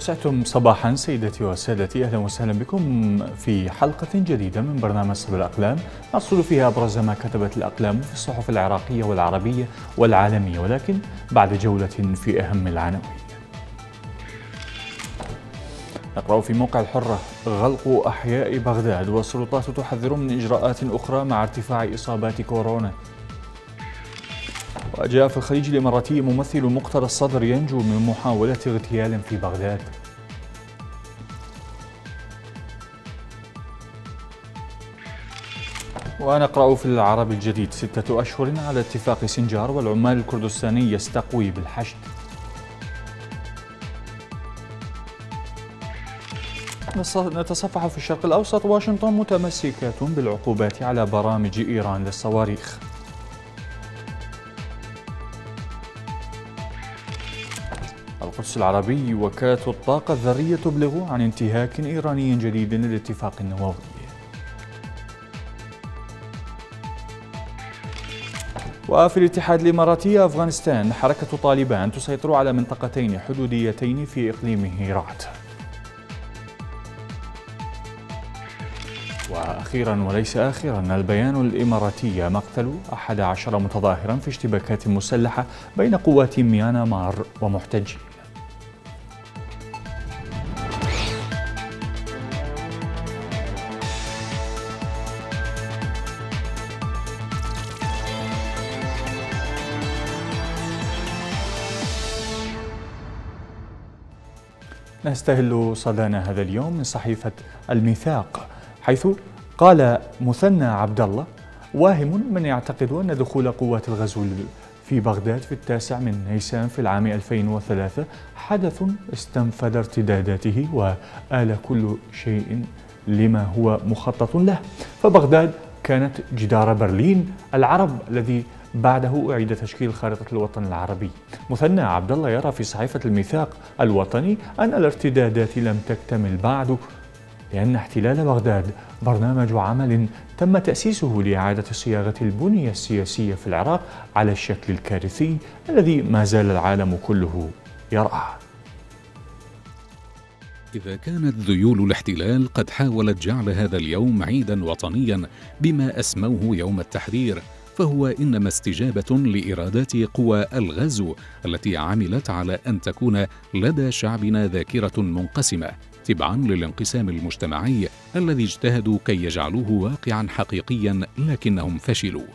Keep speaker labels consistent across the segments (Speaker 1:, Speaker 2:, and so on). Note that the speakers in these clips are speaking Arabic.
Speaker 1: وسعتم صباحا سيدتي وسادتي. أهلا وسهلا بكم في حلقة جديدة من برنامج صب الأقلام. نرصد فيها أبرز ما كتبت الأقلام في الصحف العراقية والعربية والعالمية ولكن بعد جولة في أهم العناوين. نقرأ في موقع الحرة. غلق أحياء بغداد والسلطات تحذر من إجراءات أخرى مع ارتفاع إصابات كورونا. وجاء في الخليج الإماراتي ممثل مقتدى الصدر ينجو من محاولة اغتيال في بغداد. ونقرأ في العرب الجديد ستة أشهر على اتفاق سنجار والعمال الكردستاني يستقوي بالحشد. نتصفح في الشرق الأوسط واشنطن متمسكة بالعقوبات على برامج إيران للصواريخ. القدس العربي وكالة الطاقة الذرية تبلغ عن انتهاك إيراني جديد للاتفاق النووي. وفي الاتحاد الإماراتي أفغانستان حركة طالبان تسيطر على منطقتين حدوديتين في إقليم هيرات. وأخيرا وليس آخرا البيان الإماراتي مقتل 11 متظاهرا في اشتباكات مسلحة بين قوات ميانمار ومحتجين. نستهل صدانا هذا اليوم من صحيفة الميثاق حيث قال مثنى عبد الله واهم من يعتقد أن دخول قوات الغزو في بغداد في التاسع من نيسان في العام 2003 حدث استنفد ارتداداته وآل كل شيء لما هو مخطط له. فبغداد كانت جدار برلين العرب الذي بعده أعيد تشكيل خارطة الوطن العربي. مثنى عبد الله يرى في صحيفة الميثاق الوطني أن الارتدادات لم تكتمل بعد لأن احتلال بغداد برنامج عمل تم تأسيسه لإعادة صياغة البنية السياسية في العراق على الشكل الكارثي الذي ما زال العالم كله يراه
Speaker 2: إذا كانت ذيول الاحتلال قد حاولت جعل هذا اليوم عيدا وطنيا بما أسموه يوم التحرير فهو إنما استجابة لإرادات قوى الغزو التي عملت على أن تكون لدى شعبنا ذاكرة منقسمة تبعا للانقسام المجتمعي الذي اجتهدوا كي يجعلوه واقعا حقيقيا لكنهم فشلوا.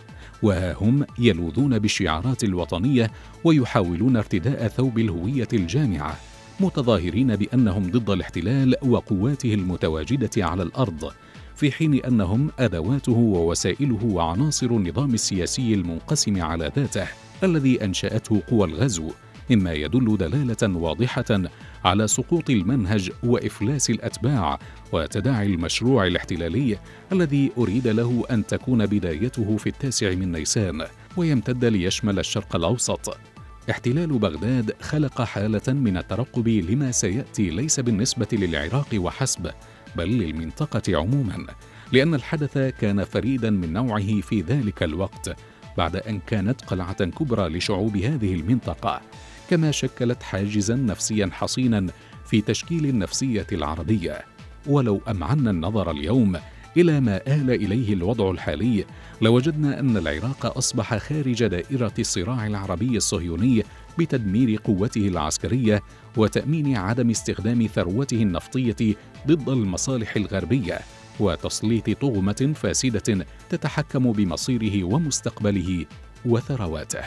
Speaker 2: وها هم يلوذون بالشعارات الوطنية ويحاولون ارتداء ثوب الهوية الجامعة متظاهرين بأنهم ضد الاحتلال وقواته المتواجدة على الأرض. في حين أنهم أدواته ووسائله وعناصر النظام السياسي المنقسم على ذاته الذي أنشأته قوى الغزو مما يدل دلالة واضحة على سقوط المنهج وإفلاس الأتباع وتداعي المشروع الاحتلالي الذي أريد له أن تكون بدايته في التاسع من نيسان ويمتد ليشمل الشرق الأوسط. احتلال بغداد خلق حالة من الترقب لما سيأتي ليس بالنسبة للعراق وحسب بل للمنطقة عموما لأن الحدث كان فريدا من نوعه في ذلك الوقت بعد أن كانت قلعة كبرى لشعوب هذه المنطقة كما شكلت حاجزا نفسيا حصينا في تشكيل النفسية العربية. ولو أمعنا النظر اليوم إلى ما آل إليه الوضع الحالي لوجدنا أن العراق أصبح خارج دائرة الصراع العربي الصهيوني بتدمير قوته العسكرية وتأمين عدم استخدام ثروته النفطية ضد المصالح الغربية وتسليط طغمة فاسدة تتحكم بمصيره ومستقبله وثرواته.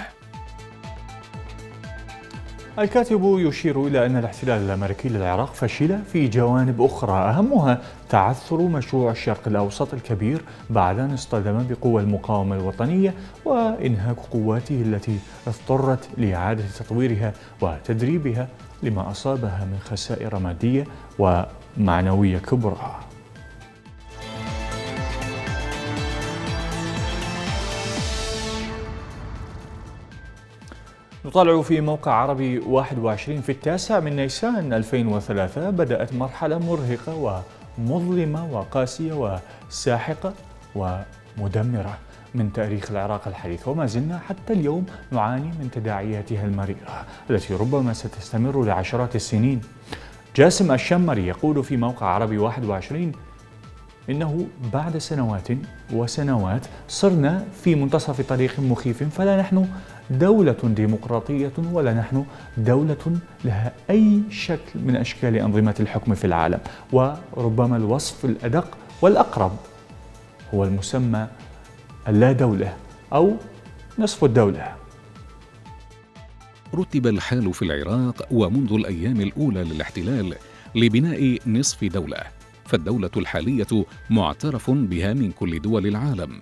Speaker 1: الكاتب يشير إلى أن الاحتلال الأمريكي للعراق فشل في جوانب أخرى. أهمها تعثر مشروع الشرق الأوسط الكبير بعد أن اصطدم بقوى المقاومة الوطنية وإنهاك قواته التي اضطرت لإعادة تطويرها وتدريبها لما أصابها من خسائر مادية ومعنوية كبرى. نطالع في موقع عربي 21 في التاسع من نيسان 2003 بدأت مرحلة مرهقة ومظلمة وقاسية وساحقة ومدمرة من تاريخ العراق الحديث. وما زلنا حتى اليوم نعاني من تداعياتها المريرة التي ربما ستستمر لعشرات السنين. جاسم الشمري يقول في موقع عربي 21 إنه بعد سنوات وسنوات صرنا في منتصف طريق مخيف فلا نحن دولة ديمقراطية ولا نحن دولة لها أي شكل من أشكال أنظمة الحكم في العالم. وربما الوصف الأدق والأقرب هو المسمى اللا دولة أو نصف الدولة.
Speaker 2: رتب الحال في العراق ومنذ الأيام الأولى للاحتلال لبناء نصف دولة فالدولة الحالية معترف بها من كل دول العالم.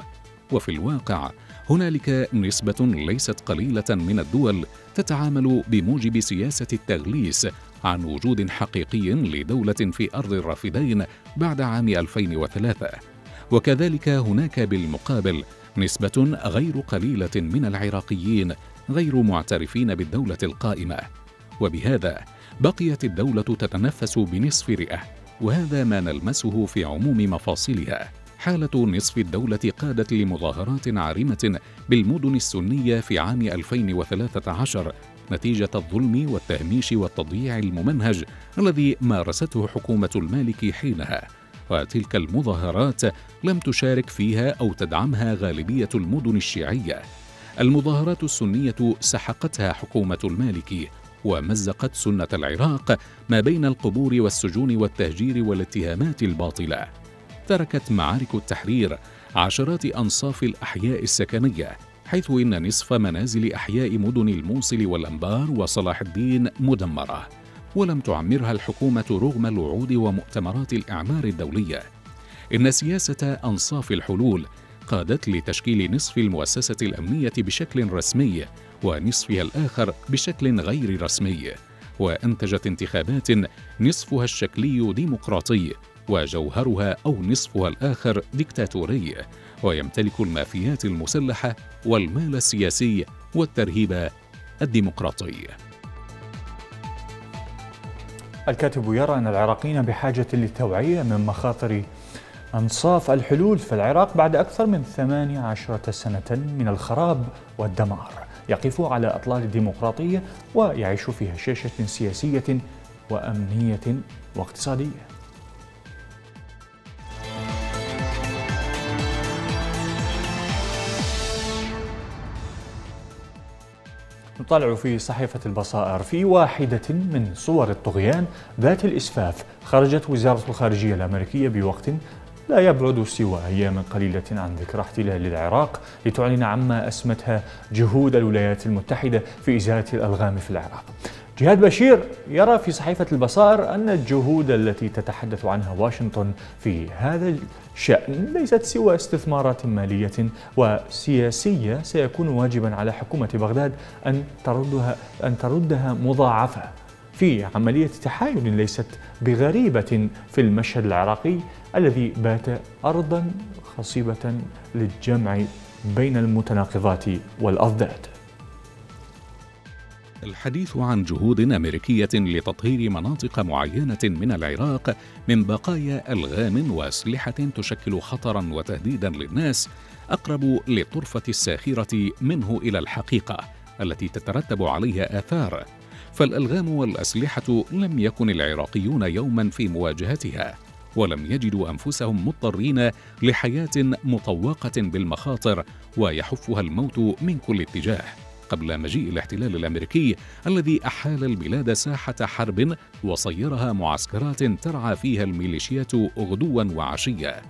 Speaker 2: وفي الواقع هنالك نسبة ليست قليلة من الدول تتعامل بموجب سياسة التغليس عن وجود حقيقي لدولة في أرض الرافدين بعد عام 2003 وكذلك هناك بالمقابل نسبة غير قليلة من العراقيين غير معترفين بالدولة القائمة. وبهذا بقيت الدولة تتنفس بنصف رئة وهذا ما نلمسه في عموم مفاصلها. حالة نصف الدولة قادت لمظاهرات عارمة بالمدن السنية في عام 2013 نتيجة الظلم والتهميش والتضييع الممنهج الذي مارسته حكومة المالك حينها. وتلك المظاهرات لم تشارك فيها أو تدعمها غالبية المدن الشيعية. المظاهرات السنية سحقتها حكومة المالكي ومزقت سنة العراق ما بين القبور والسجون والتهجير والاتهامات الباطلة. تركت معارك التحرير عشرات أنصاف الأحياء السكنية حيث إن نصف منازل أحياء مدن الموصل والأنبار وصلاح الدين مدمرة. ولم تعمرها الحكومة رغم الوعود ومؤتمرات الإعمار الدولية. إن سياسة أنصاف الحلول قادت لتشكيل نصف المؤسسة الأمنية بشكل رسمي ونصفها الآخر بشكل غير رسمي وأنتجت انتخابات نصفها الشكلي ديمقراطي وجوهرها أو نصفها الآخر ديكتاتوري ويمتلك المافيات المسلحة والمال السياسي والترهيب الديمقراطي.
Speaker 1: الكاتب يرى أن العراقيين بحاجة للتوعية من مخاطر أنصاف الحلول في العراق بعد أكثر من 18 سنة من الخراب والدمار. يقف على أطلال الديمقراطية ويعيش في هشاشة سياسية وأمنية واقتصادية. نطالع في صحيفة البصائر. في واحدة من صور الطغيان ذات الإسفاف خرجت وزارة الخارجية الأمريكية بوقت لا يبعد سوى أيام قليلة عن ذكرى احتلال العراق لتعلن عما أسمتها جهود الولايات المتحدة في إزالة الألغام في العراق. جهاد بشير يرى في صحيفة البصائر أن الجهود التي تتحدث عنها واشنطن في هذا الشأن ليست سوى استثمارات مالية وسياسية سيكون واجبا على حكومة بغداد أن تردها أن تردها مضاعفة. في عملية تحايل ليست بغريبة في المشهد العراقي الذي بات أرضا خصيبة للجمع بين المتناقضات والأضداد.
Speaker 2: الحديث عن جهود أمريكية لتطهير مناطق معينة من العراق من بقايا ألغام وأسلحة تشكل خطرا وتهديدا للناس أقرب للطرفة الساخرة منه إلى الحقيقة التي تترتب عليها آثار فالألغام والأسلحة لم يكن العراقيون يوما في مواجهتها ولم يجدوا أنفسهم مضطرين لحياة مطوقة بالمخاطر ويحفها الموت من كل اتجاه. قبل مجيء الاحتلال الأمريكي الذي أحال البلاد ساحة حرب وصيرها معسكرات ترعى فيها الميليشيات غدوا وعشيا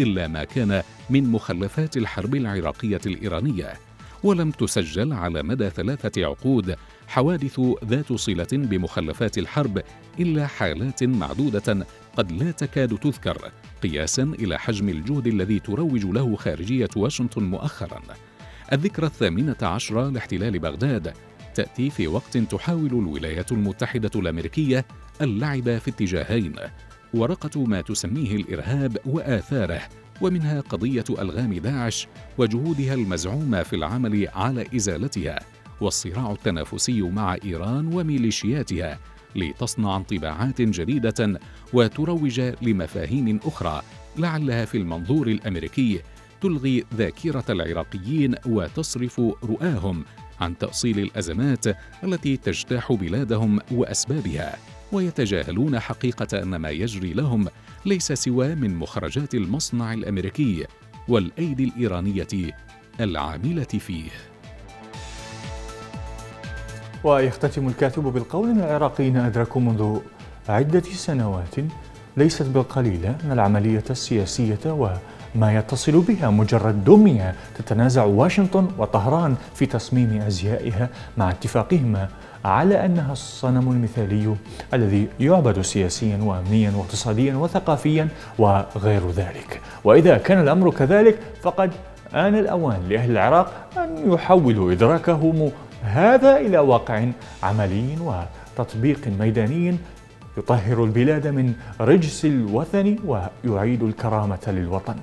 Speaker 2: إلا ما كان من مخلفات الحرب العراقية الإيرانية ولم تسجل على مدى ثلاثة عقود حوادث ذات صلة بمخلفات الحرب إلا حالات معدودة قد لا تكاد تذكر قياسا إلى حجم الجهد الذي تروج له خارجية واشنطن مؤخرا. الذكرى الثامنة عشرة لاحتلال بغداد تأتي في وقت تحاول الولايات المتحدة الأمريكية اللعب في اتجاهين ورقة ما تسميه الإرهاب وآثاره ومنها قضية ألغام داعش وجهودها المزعومة في العمل على إزالتها. والصراع التنافسي مع إيران وميليشياتها لتصنع انطباعات جديدة وتروج لمفاهيم أخرى لعلها في المنظور الأمريكي تلغي ذاكرة العراقيين وتصرف رؤاهم عن تأصيل الأزمات التي تجتاح بلادهم وأسبابها ويتجاهلون حقيقة أن ما يجري لهم ليس سوى من مخرجات المصنع الأمريكي والأيدي الإيرانية العاملة فيه.
Speaker 1: ويختتم الكاتب بالقول أن العراقيين أدركوا منذ عدة سنوات ليست بالقليلة أن العملية السياسية وما يتصل بها مجرد دمية تتنازع واشنطن وطهران في تصميم أزيائها مع اتفاقهما على أنها الصنم المثالي الذي يعبد سياسيا وأمنيا واقتصاديا وثقافيا وغير ذلك. وإذا كان الأمر كذلك فقد آن الأوان لأهل العراق أن يحولوا إدراكهم هذا إلى واقع عملي وتطبيق ميداني يطهر البلاد من رجس الوثن ويعيد الكرامة للوطن.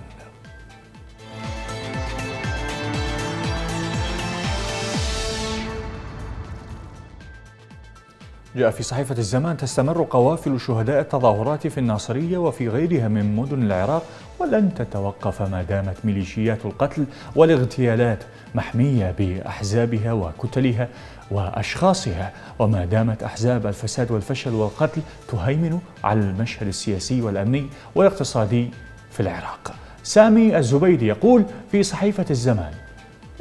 Speaker 1: جاء في صحيفة الزمان تستمر قوافل شهداء التظاهرات في الناصرية وفي غيرها من مدن العراق ولن تتوقف ما دامت ميليشيات القتل والاغتيالات محمية بأحزابها وكتلها وأشخاصها. وما دامت أحزاب الفساد والفشل والقتل تهيمن على المشهد السياسي والأمني والاقتصادي في العراق. سامي الزبيدي يقول في صحيفة الزمان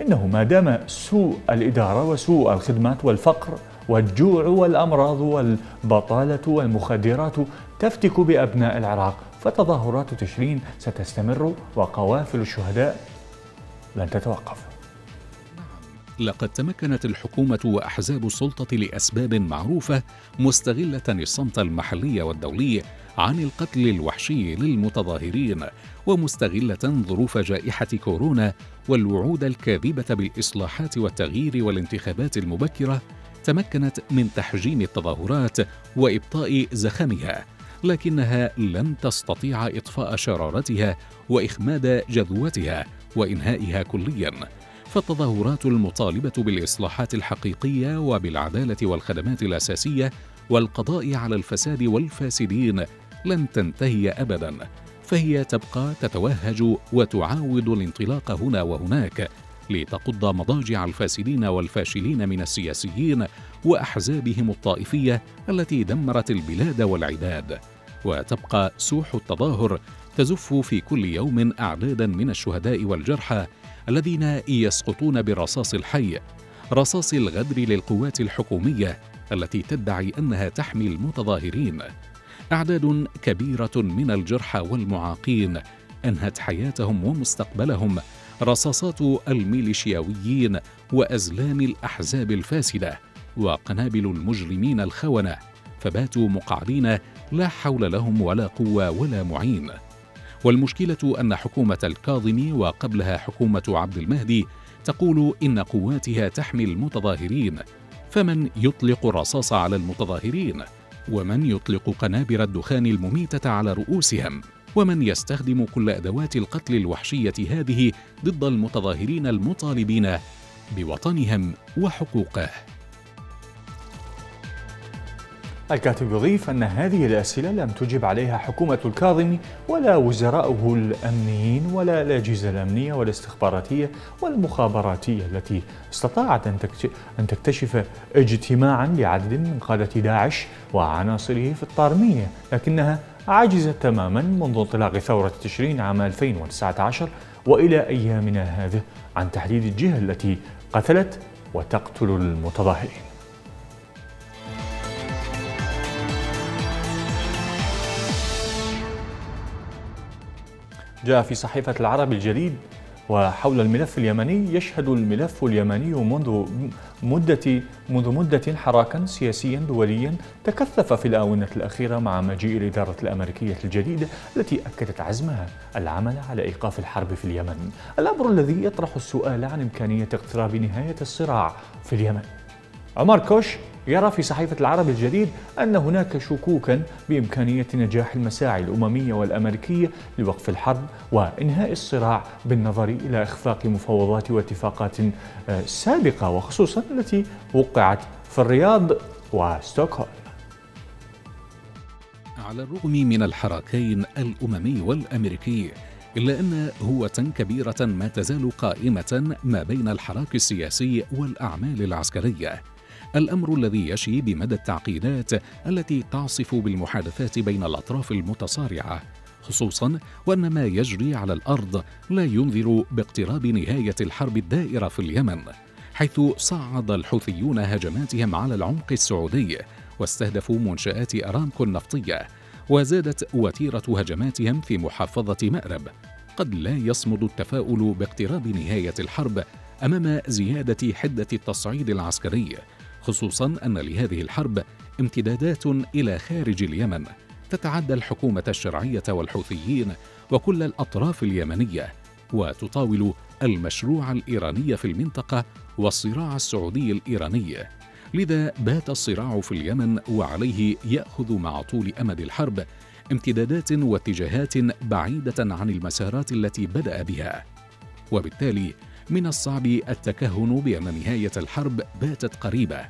Speaker 1: إنه ما دام سوء الإدارة وسوء الخدمات والفقر والجوع والأمراض والبطالة والمخدرات تفتك بأبناء العراق فتظاهرات تشرين ستستمر وقوافل الشهداء لن تتوقف.
Speaker 2: لقد تمكنت الحكومة وأحزاب السلطة لأسباب معروفة مستغلة الصمت المحلي والدولي عن القتل الوحشي للمتظاهرين ومستغلة ظروف جائحة كورونا والوعود الكاذبة بالإصلاحات والتغيير والانتخابات المبكرة تمكنت من تحجيم التظاهرات وإبطاء زخمها. لكنها لن تستطيع إطفاء شرارتها وإخماد جذوتها وإنهائها كليا. فالتظاهرات المطالبة بالإصلاحات الحقيقية وبالعدالة والخدمات الأساسية والقضاء على الفساد والفاسدين لن تنتهي ابدا. فهي تبقى تتوهج وتعاود الانطلاق هنا وهناك لتقض مضاجع الفاسدين والفاشلين من السياسيين وأحزابهم الطائفية التي دمرت البلاد والعباد وتبقى سوح التظاهر تزف في كل يوم أعدادا من الشهداء والجرحى الذين يسقطون برصاص الحي رصاص الغدر للقوات الحكومية التي تدعي أنها تحمي المتظاهرين. أعداد كبيرة من الجرحى والمعاقين أنهت حياتهم ومستقبلهم رصاصات الميليشياويين وأزلام الأحزاب الفاسدة وقنابل المجرمين الخونة فباتوا مقعدين لا حول لهم ولا قوة ولا معين. والمشكلة أن حكومة الكاظمي وقبلها حكومة عبد المهدي تقول إن قواتها تحمي المتظاهرين فمن يطلق الرصاص على المتظاهرين؟ ومن يطلق قنابر الدخان المميتة على رؤوسهم؟ ومن يستخدم كل أدوات القتل الوحشية هذه ضد المتظاهرين المطالبين بوطنهم وحقوقه.
Speaker 1: الكاتب يضيف أن هذه الأسئلة لم تجب عليها حكومة الكاظمي ولا وزراؤه الأمنيين ولا الأجهزة الأمنية والاستخباراتية والمخابراتية التي استطاعت أن تكتشف اجتماعا لعدد من قادة داعش وعناصره في الطارمية لكنها عجزت تماما منذ انطلاق ثورة تشرين عام 2019 وإلى أيامنا هذه عن تحديد الجهة التي قتلت وتقتل المتظاهرين. جاء في صحيفة العرب الجديد وحول الملف اليمني يشهد الملف اليمني منذ مدة منذ مدة حراكا سياسيا دوليا تكثف في الآونة الأخيرة مع مجيء الإدارة الأمريكية الجديدة التي أكدت عزمها العمل على إيقاف الحرب في اليمن. الأمر الذي يطرح السؤال عن إمكانية اقتراب نهاية الصراع في اليمن. عمر كوش يرى في صحيفة العرب الجديد أن هناك شكوكا بإمكانية نجاح المساعي الأممية والأمريكية لوقف الحرب وإنهاء الصراع بالنظر إلى إخفاق مفاوضات واتفاقات آه، سابقة وخصوصا التي وقعت في الرياض وستوكهولم.
Speaker 2: على الرغم من الحراكين الأممي والأمريكي إلا أن هوة كبيرة ما تزال قائمة ما بين الحراك السياسي والأعمال العسكرية. الأمر الذي يشي بمدى التعقيدات التي تعصف بالمحادثات بين الأطراف المتصارعة خصوصا وأن ما يجري على الأرض لا ينذر باقتراب نهاية الحرب الدائرة في اليمن حيث صعد الحوثيون هجماتهم على العمق السعودي واستهدفوا منشآت أرامكو النفطية وزادت وتيرة هجماتهم في محافظة مأرب. قد لا يصمد التفاؤل باقتراب نهاية الحرب أمام زيادة حدة التصعيد العسكري. خصوصا أن لهذه الحرب امتدادات إلى خارج اليمن. تتعدى الحكومة الشرعية والحوثيين وكل الأطراف اليمنية وتطاول المشروع الإيراني في المنطقة والصراع السعودي الإيراني. لذا بات الصراع في اليمن وعليه يأخذ مع طول أمد الحرب امتدادات واتجاهات بعيدة عن المسارات التي بدأ بها. وبالتالي من الصعب التكهن بان نهاية الحرب باتت قريبة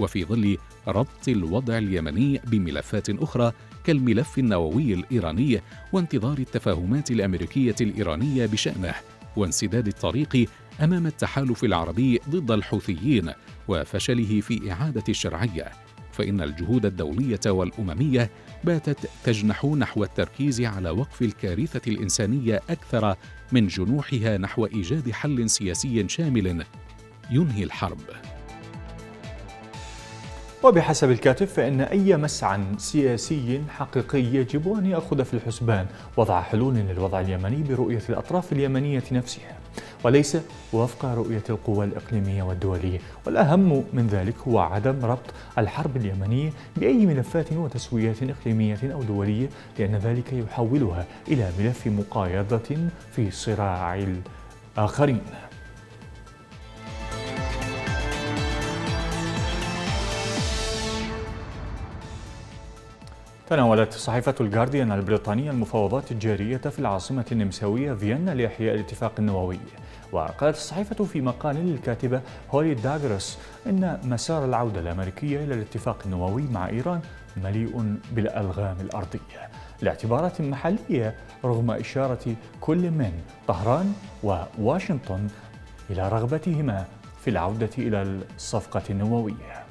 Speaker 2: وفي ظل ربط الوضع اليمني بملفات أخرى كالملف النووي الإيراني وانتظار التفاهمات الأمريكية الإيرانية بشأنه وانسداد الطريق أمام التحالف العربي ضد الحوثيين وفشله في إعادة الشرعية. فإن الجهود الدولية والأممية باتت تجنح نحو التركيز على وقف الكارثة الإنسانية أكثر من جنوحها نحو إيجاد حل سياسي شامل ينهي الحرب.
Speaker 1: وبحسب الكاتب فإن أي مسعى سياسي حقيقي يجب أن يأخذ في الحسبان وضع حلول للوضع اليمني برؤية الأطراف اليمنية نفسها. وليس وفق رؤية القوى الإقليمية والدولية والأهم من ذلك هو عدم ربط الحرب اليمنية بأي ملفات وتسويات إقليمية أو دولية لأن ذلك يحولها إلى ملف مقايضة في صراع الآخرين. تناولت صحيفة الجارديان البريطانية المفاوضات الجارية في العاصمة النمساوية فيينا لإحياء الاتفاق النووي. وقالت الصحيفة في مقال للكاتبة هولي داغرس إن مسار العودة الأمريكية إلى الاتفاق النووي مع إيران مليء بالألغام الأرضية. لاعتبارات محلية رغم إشارة كل من طهران وواشنطن إلى رغبتهما في العودة إلى الصفقة النووية.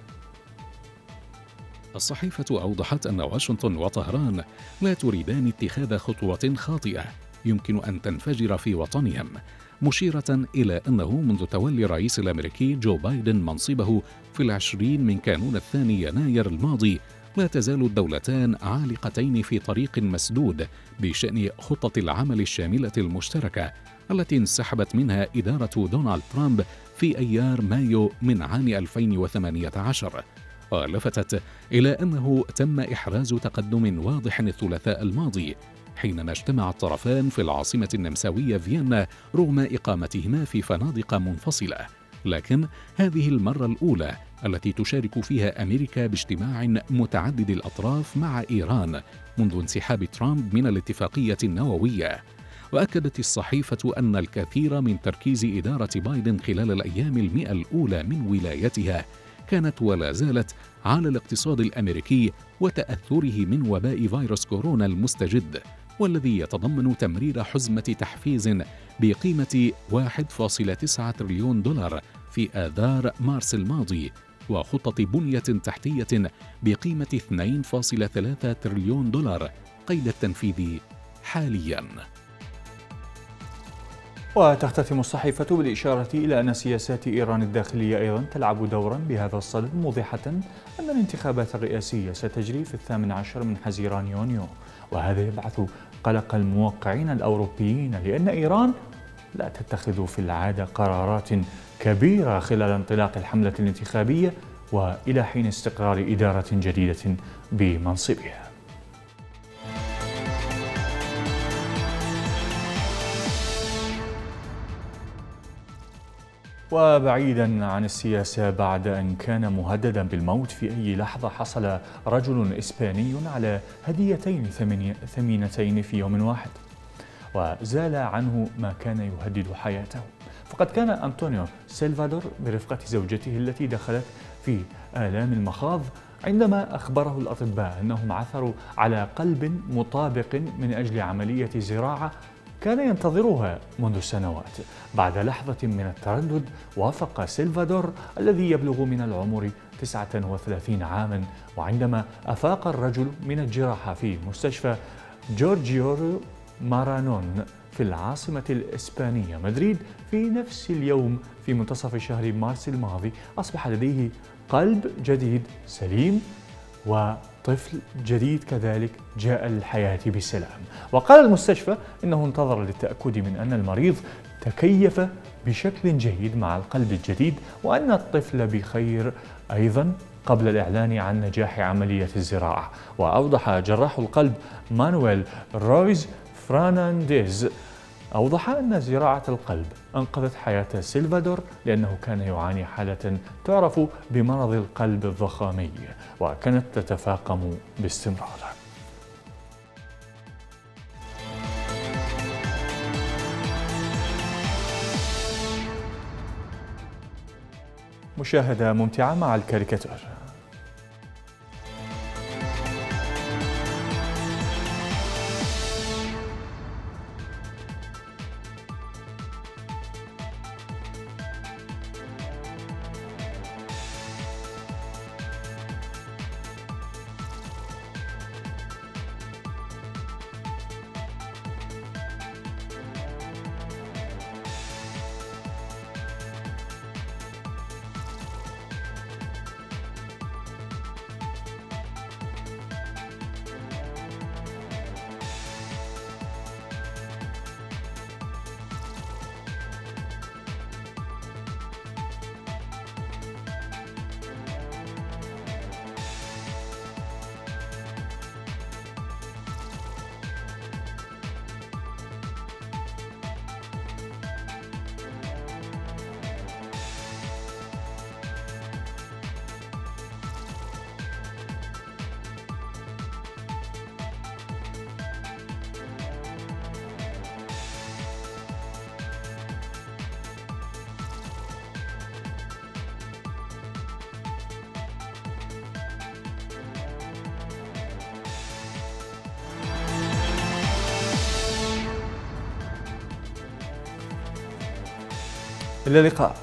Speaker 2: الصحيفة أوضحت أن واشنطن وطهران لا تريدان اتخاذ خطوة خاطئة يمكن أن تنفجر في وطنهم مشيرة إلى أنه منذ تولي الرئيس الأمريكي جو بايدن منصبه في العشرين من كانون الثاني يناير الماضي لا تزال الدولتان عالقتين في طريق مسدود بشأن خطة العمل الشاملة المشتركة التي انسحبت منها إدارة دونالد ترامب في أيار مايو من عام 2018 ولفتت إلى أنه تم إحراز تقدم واضح الثلاثاء الماضي حينما اجتمع الطرفان في العاصمة النمساوية فيينا رغم إقامتهما في فنادق منفصلة. لكن هذه المرة الأولى التي تشارك فيها أمريكا باجتماع متعدد الأطراف مع إيران منذ انسحاب ترامب من الاتفاقية النووية. وأكدت الصحيفة أن الكثير من تركيز إدارة بايدن خلال الأيام المئة الأولى من ولايتها كانت ولا زالت على الاقتصاد الأمريكي وتأثره من وباء فيروس كورونا المستجد والذي يتضمن تمرير حزمة تحفيز بقيمة 1.9 تريليون دولار في آذار مارس الماضي وخطه بنية تحتية بقيمة 2.3 تريليون دولار قيد التنفيذ حاليا.
Speaker 1: وتختتم الصحيفة بالإشارة إلى أن سياسات إيران الداخلية أيضا تلعب دورا بهذا الصدد موضحة أن الانتخابات الرئاسية ستجري في الثامن عشر من حزيران يونيو. وهذا يبعث قلق الموقعين الأوروبيين لأن إيران لا تتخذ في العادة قرارات كبيرة خلال انطلاق الحملة الانتخابية وإلى حين استقرار إدارة جديدة بمنصبها. وبعيدا عن السياسة بعد أن كان مهددا بالموت في أي لحظة حصل رجل إسباني على هديتين ثمينتين في يوم واحد وزال عنه ما كان يهدد حياته. فقد كان أنطونيو سيلفادور برفقة زوجته التي دخلت في آلام المخاض عندما أخبره الأطباء أنهم عثروا على قلب مطابق من أجل عملية زراعة كان ينتظرها منذ سنوات. بعد لحظة من التردد وافق سيلفادور الذي يبلغ من العمر 39 عاما وعندما أفاق الرجل من الجراحة في مستشفى جورجيو مارانون في العاصمة الإسبانية مدريد في نفس اليوم في منتصف شهر مارس الماضي أصبح لديه قلب جديد سليم وطفل جديد كذلك جاء للحياة بسلام. وقال المستشفى إنه انتظر للتأكد من أن المريض تكيف بشكل جيد مع القلب الجديد وأن الطفل بخير أيضا قبل الإعلان عن نجاح عملية الزراعة. وأوضح جراح القلب مانويل رويز فرانانديز أوضح أن زراعة القلب أنقذت حياة سيلفادور لأنه كان يعاني حالة تعرف بمرض القلب الضخامي وكانت تتفاقم باستمرار. مشاهدة ممتعة مع الكاريكاتور. إلى اللقاء.